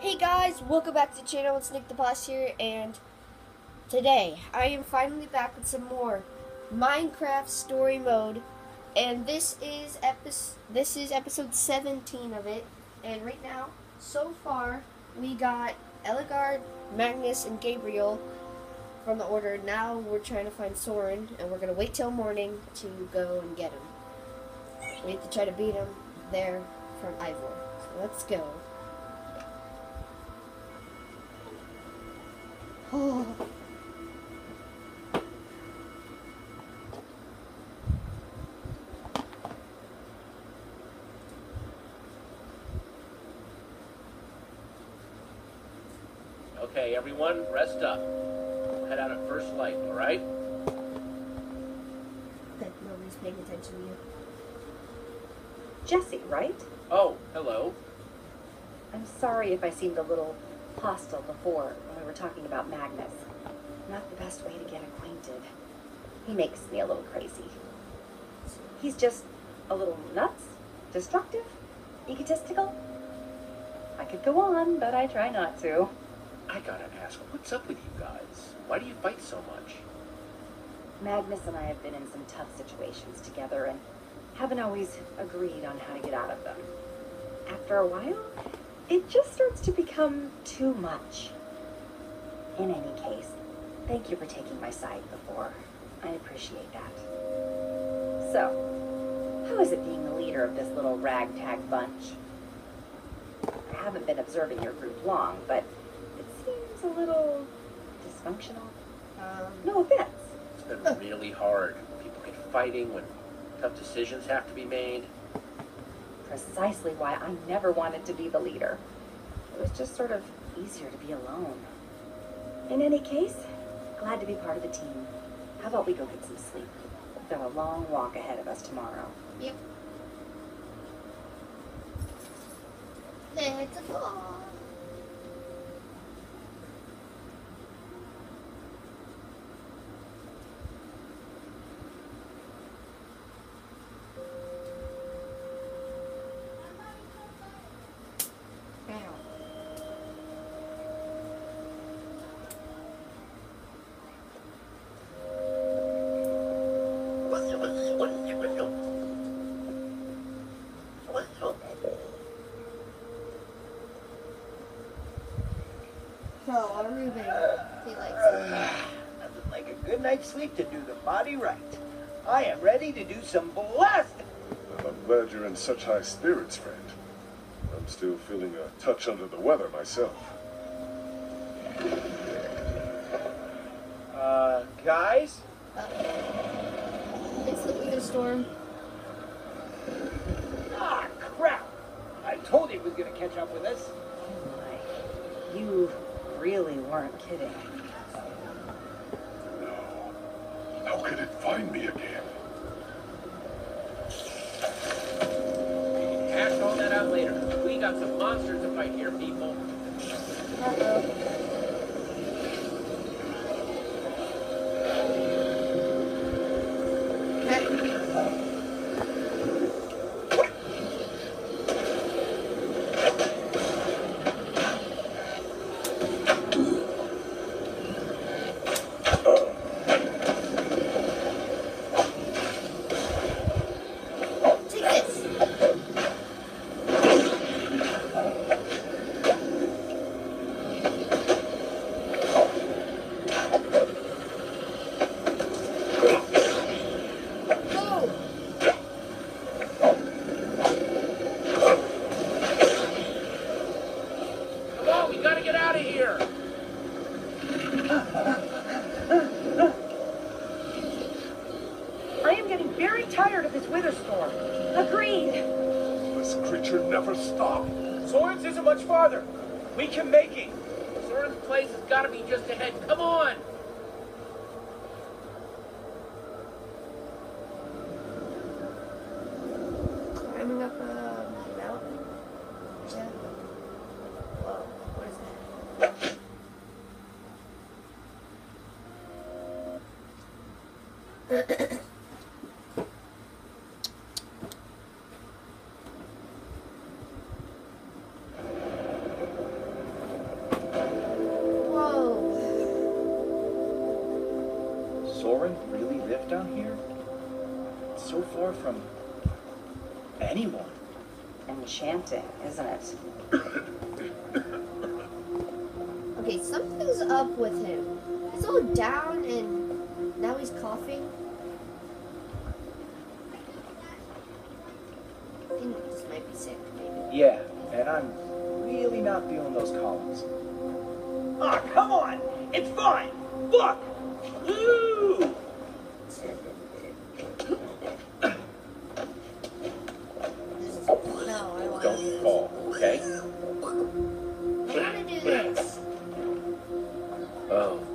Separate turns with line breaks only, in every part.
Hey guys, welcome back to the channel. It's Nick the Boss here, and today I am finally back with some more Minecraft Story Mode, and this is episode this is episode 17 of it. And right now, so far, we got Ellegaard, Magnus, and Gabriel from the order. Now we're trying to find Soren, and we're gonna wait till morning to go and get him. We have to try to beat him there from Ivor. So let's go. Oh.
Okay, everyone, rest up. Head out at first light, all right?
that nobody's paying attention to you.
Jesse, right?
Oh, hello.
I'm sorry if I seemed a little hostile before were talking about Magnus. Not the best way to get acquainted. He makes me a little crazy. He's just a little nuts, destructive, egotistical. I could go on, but I try not to.
I gotta ask, what's up with you guys? Why do you fight so much?
Magnus and I have been in some tough situations together and haven't always agreed on how to get out of them. After a while, it just starts to become too much. In any case, thank you for taking my side before. I appreciate that. So, how is it being the leader of this little ragtag bunch? I haven't been observing your group long, but it seems a little dysfunctional.
Um,
No offense.
It's been really hard. People get fighting when tough decisions have to be made.
precisely why I never wanted to be the leader. It was just sort of easier to be alone. In any case, glad to be part of the team. How about we go get some sleep? We've got a long walk ahead of us tomorrow.
yep. Let's go. Oh, Reuben. He likes it.
Nothing like a good night's sleep to do the body right. I am ready to do some blasting.
Well, I'm glad you're in such high spirits, friend. I'm still feeling a touch under the weather myself.
Uh, guys?
It's the Wither Storm.
Ah, crap! I told you it was gonna catch up with us.
My, you really weren't kidding.
No. How could it find me again?
Hash all that out later. We got some monsters to fight here, people.
Uh-oh. Take this. Go.
Come on, we gotta get out of here.
I am getting very tired of this wither storm. Agreed.
This creature never stopped.
Soren's isn't much farther. We can make it.
Soren's place has gotta be just ahead. Come on.
Soren really live down here? It's so far from anyone.
Enchanting, isn't it?
Okay, something's up with him. He's all down and now he's coughing. I think this might be sick, maybe.
Yeah, and I'm really not feeling those columns.
Ah, come on! It's fine! Look!
Oh,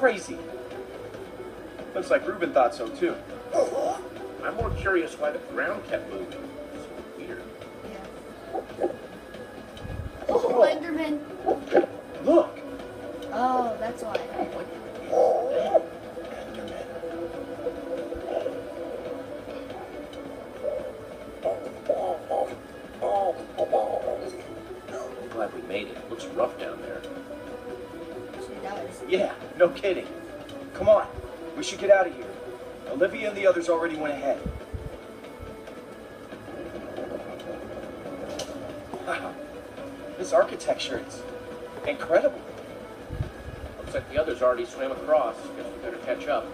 crazy. Looks like Reuben thought so too.
I'm more curious why the ground kept moving. It's weird.
no! Yeah. Oh, Enderman!
Look!
Oh, that's why.
I'm glad we made it. It looks rough down there.
She does.
Yeah, no kidding. Come on, we should get out of here. Olivia and the others already went ahead. Wow, this architecture is incredible.
Looks like the others already swam across. Guess we better catch up.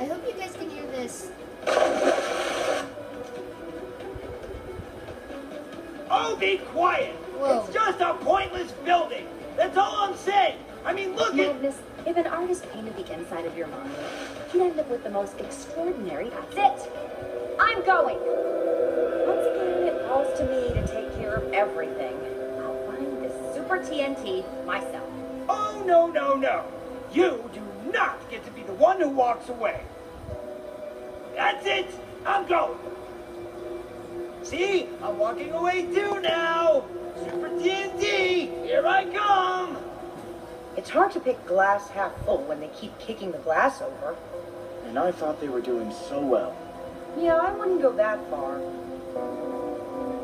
I hope you guys can hear this.
Oh, be quiet!
Whoa.
It's just a pointless building! That's all I'm saying! I mean, look at.
Magnus, if an artist painted the inside of your mind, he'd end up with the most extraordinary. That's it! I'm going! Once again, it falls to me to take care of everything. I'll find this super TNT myself.
Oh, no, no, no! You do not get to be the one who walks away! That's it! I'm going! See? I'm walking away too now! Super TNT! Here I come!
It's hard to pick glass half full when they keep kicking the glass over.
And I thought they were doing so well.
Yeah, I wouldn't go that far.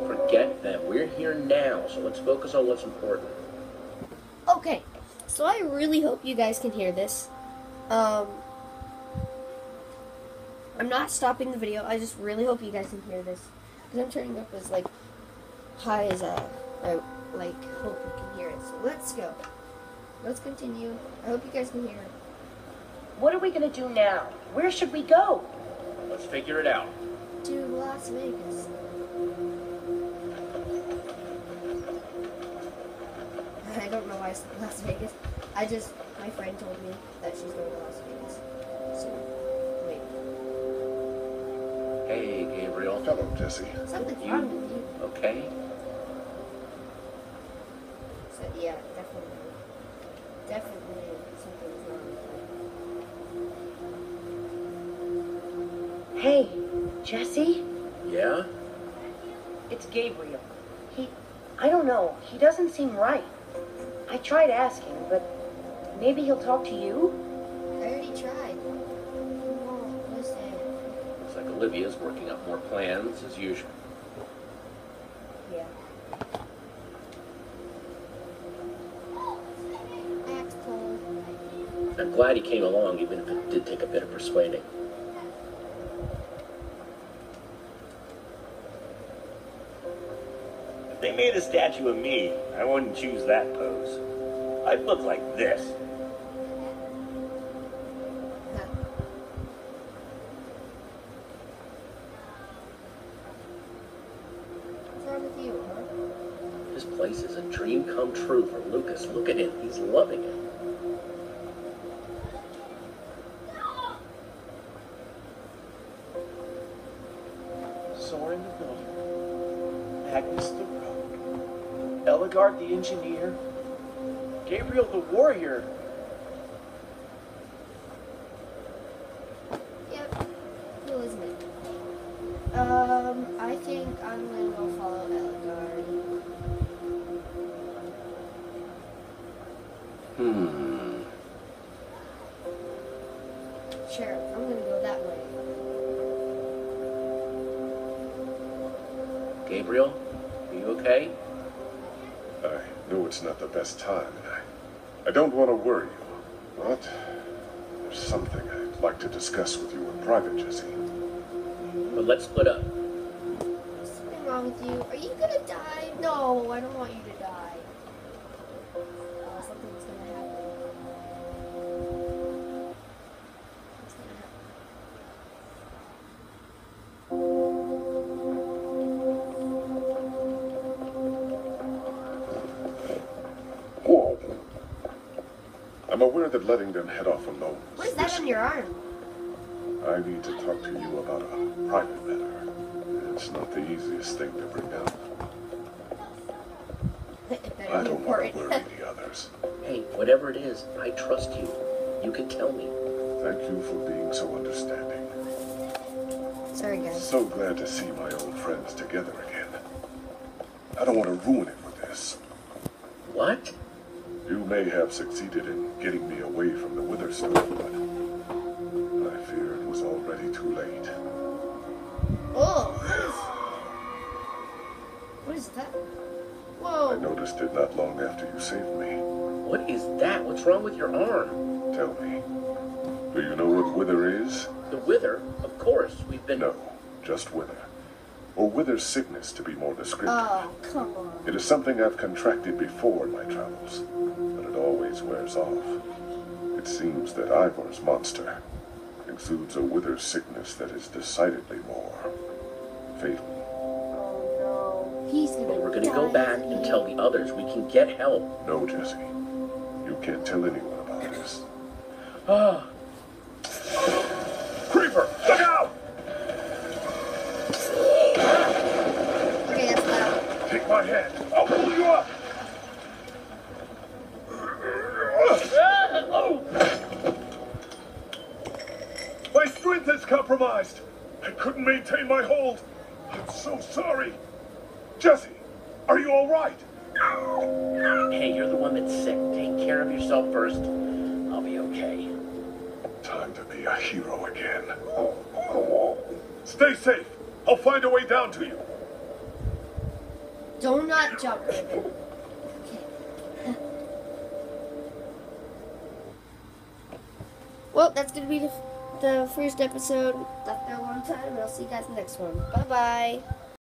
Forget them. We're here now, so let's focus on what's important.
Okay, so I really hope you guys can hear this. Um, I'm not stopping the video. I just really hope you guys can hear this because I'm turning up as like high as uh, I like hope you can hear it. So let's go. Let's continue. I hope you guys can hear it.
What are we gonna do now? Where should we go?
Let's figure it out.
To Las Vegas. I don't know why I said Las Vegas. I just my friend told me that she's going to Las Vegas. So wait,
Hey, Gabriel.
Hello, Jesse.
something's
You-
wrong with you.
Okay?
So yeah, definitely, definitely something's wrong with
Hey, Jesse?
Yeah?
It's Gabriel. He, I don't know, he doesn't seem right. I tried asking, but maybe he'll talk to you?
I already tried.
Like Olivia's working up more plans as usual.
Yeah.
I'm glad he came along, even if it did take a bit of persuading.
If they made a statue of me, I wouldn't choose that pose. I'd look like this.
Huh. What's wrong with you, huh?
This place is a for Lukas. Look at him. He's loving it.
Soren the builder, Magnus the rogue, Ellegaard the engineer, Gabriel the warrior,
Sure, I'm gonna go that way.
Gabriel, are you okay?
I know it's not the best time, and I, I don't want to worry you, but there's something I'd like to discuss with you in private, Jesse.
But let's split up.
What's something wrong with you? Are you gonna die? No, I don't want you to die. Oh, something's gonna happen.
That letting them head off alone is
What is that on your arm?
I need to talk to you about a private matter. It's not the easiest thing to bring up. I don't want to worry the others.
Hey, whatever it is, I trust you. You can tell me.
Thank you for being so understanding.
Sorry, guys.
So glad to see my old friends together again. I don't want to ruin it with this.
What?
You may have succeeded in getting me away from the Wither Storm, but I fear it was already too late.
Oh, what is, what is that?
I noticed it not long after you saved me.
What is that? What's wrong with your arm?
Tell me, do you know what wither is?
The wither? Of course. We've been.
No, just wither. Or wither's sickness, to be more descriptive.
Oh, come on.
It is something I've contracted before in my travels, but it always wears off. It seems that Ivor's monster exudes a wither sickness that is decidedly more fatal.
Oh. He's gonna
Well, we're gonna
die.
go back and tell the others we can get help.
No, Jesse. You can't tell anyone about this.
Ah.
Creeper, look out!
Okay, that's loud.
Take my hand. I'll pull you up. My strength is compromised. I couldn't maintain my hold. I'm so sorry. Jesse, are you all right?
Hey, you're the one that's sick. Take care of yourself first. I'll be okay.
Time to be a hero again. Stay safe. I'll find a way down to you.
Do not not jump, Raven. Okay. well, that's gonna be the, the first episode. A long time, and I'll see you guys in the next one. Bye bye.